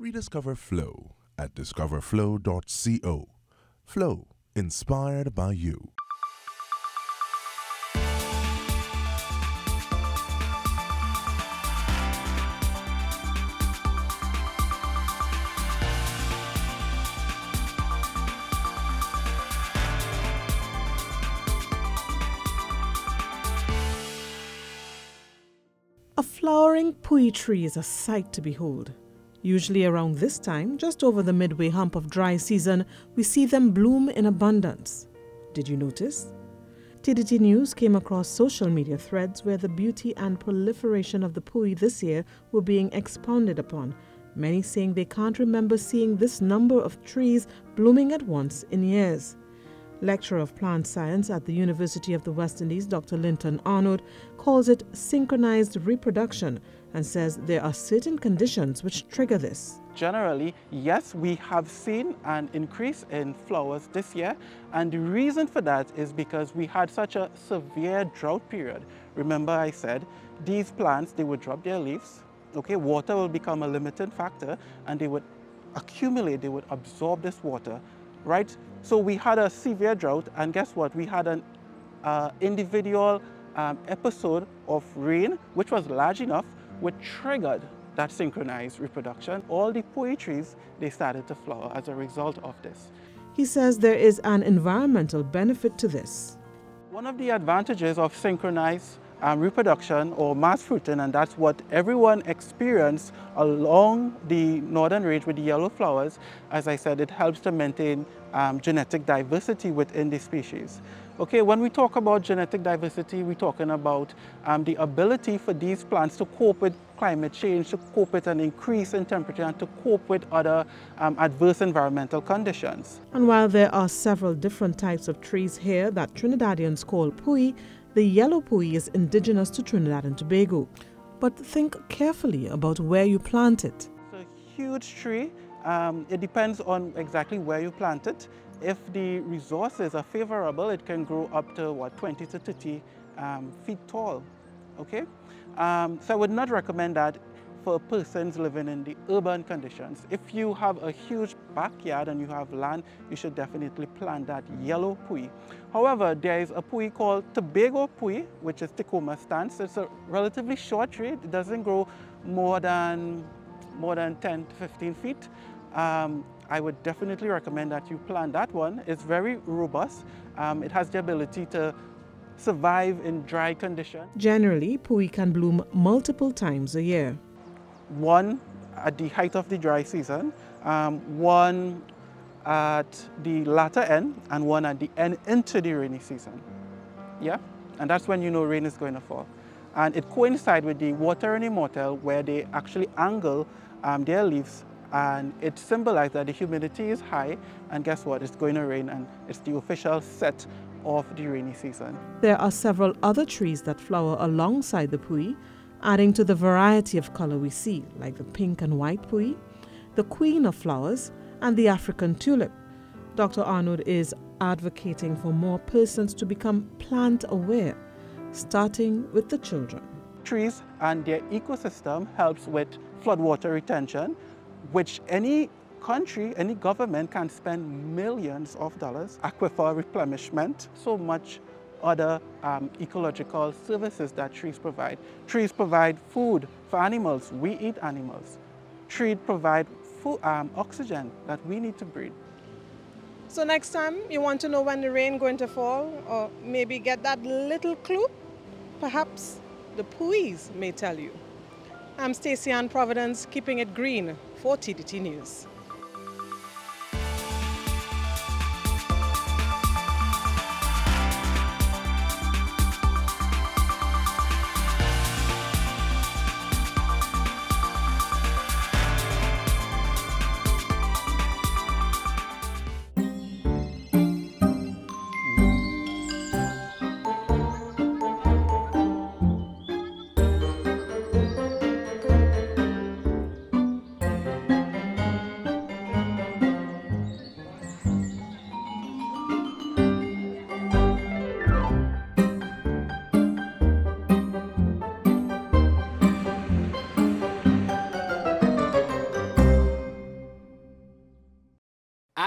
Rediscover Flow at discoverflow.co. Flow, inspired by you. A flowering tree is a sight to behold. Usually around this time, just over the midway hump of dry season, we see them bloom in abundance. Did you notice? TTT News came across social media threads where the beauty and proliferation of the poui this year were being expounded upon, many saying they can't remember seeing this number of trees blooming at once in years. Lecturer of Plant Science at the University of the West Indies, Dr. Linton Arnold, calls it synchronized reproduction and says there are certain conditions which trigger this. Generally, yes, we have seen an increase in flowers this year, and the reason for that is because we had such a severe drought period. Remember I said these plants, they would drop their leaves, okay, water will become a limiting factor, and they would accumulate, they would absorb this water, right? So we had a severe drought, and guess what? We had an uh, individual um, episode of rain, which was large enough, which triggered that synchronized reproduction. All the poui trees, they started to flower as a result of this. He says there is an environmental benefit to this. One of the advantages of synchronized um, reproduction or mass fruiting, and that's what everyone experienced along the northern range with the yellow flowers. As I said, it helps to maintain um, genetic diversity within the species. Okay, when we talk about genetic diversity, we're talking about um, the ability for these plants to cope with climate change, to cope with an increase in temperature, and to cope with other um, adverse environmental conditions. And while there are several different types of trees here that Trinidadians call poui, the yellow poui is indigenous to Trinidad and Tobago. But think carefully about where you plant it. It's a huge tree. Um, it depends on exactly where you plant it. If the resources are favorable, it can grow up to what 20 to 30 um, feet tall. Okay, um, so I would not recommend that for persons living in the urban conditions. If you have a huge backyard and you have land, you should definitely plant that yellow poui. However, there is a poui called Tobago poui, which is Tecoma stans. It's a relatively short tree. It doesn't grow more than more than 10 to 15 feet. Um, I would definitely recommend that you plant that one. It's very robust. Um, it has the ability to survive in dry conditions. Generally, poui can bloom multiple times a year. One at the height of the dry season, um, one at the latter end, and one at the end into the rainy season. Yeah? And that's when you know rain is going to fall. And it coincides with the water and immortelle where they actually angle um, their leaves and it symbolizes that the humidity is high and guess what it's going to rain and it's the official set of the rainy season. There are several other trees that flower alongside the poui, adding to the variety of color we see, like the pink and white poui, the queen of flowers, and the African tulip. Dr. Arnold is advocating for more persons to become plant aware, starting with the children. Trees and their ecosystem helps with floodwater retention, which any country, any government can spend millions of dollars, aquifer replenishment, so much other um, ecological services that trees provide. Trees provide food for animals. We eat animals. Trees provide food, um, oxygen that we need to breathe. So next time you want to know when the rain going to fall or maybe get that little clue, perhaps the pouis may tell you. I'm Stacey Ann Providence, keeping it green for TTT News.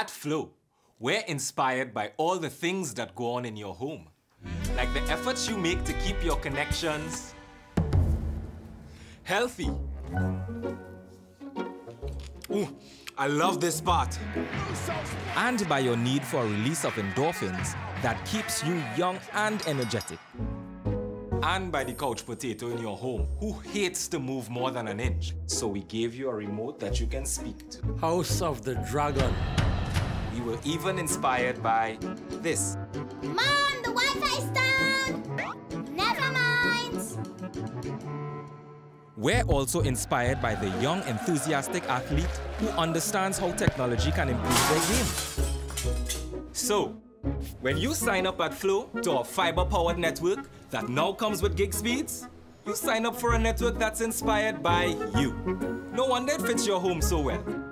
At Flow, we're inspired by all the things that go on in your home, like the efforts you make to keep your connections healthy. Ooh, I love this part. And by your need for a release of endorphins that keeps you young and energetic. And by the couch potato in your home who hates to move more than an inch. So we gave you a remote that you can speak to. House of the Dragon. We were even inspired by this. Mom, the Wi-Fi's down! Never mind! We're also inspired by the young, enthusiastic athlete who understands how technology can improve their game. So, when you sign up at Flow to our fiber-powered network that now comes with gig speeds, you sign up for a network that's inspired by you. No wonder it fits your home so well.